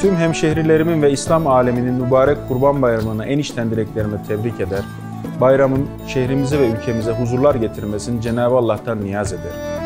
Tüm hemşehrilerimin ve İslam aleminin mübarek Kurban Bayramı'nı en içten dileklerimle tebrik eder. Bayramın şehrimize ve ülkemize huzurlar getirmesini Cenab-ı Allah'tan niyaz ederim.